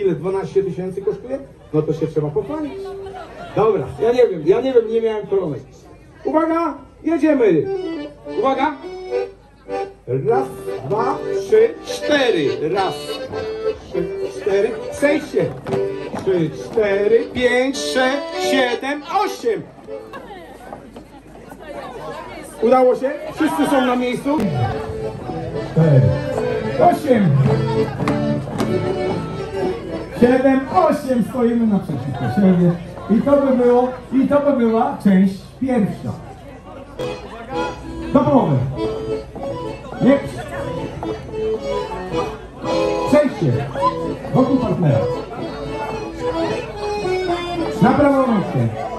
ile? 12 tysięcy kosztuje? No to się trzeba pochwalić. Dobra, ja nie wiem, ja nie wiem, nie miałem kolonek. Uwaga, jedziemy. Uwaga. Raz, dwa, trzy, cztery. Raz, trzy, cztery. Przejście. Trzy, cztery, pięć, sześć, siedem, osiem. Udało się? Wszyscy są na miejscu? Cztery. Osiem. Siedem, osiem stoimy naprzeciwko siebie. I to by było, i to by była część pierwsza. Do połowy. Nie. Przejście. Wokół partnera. Na prawą nogę.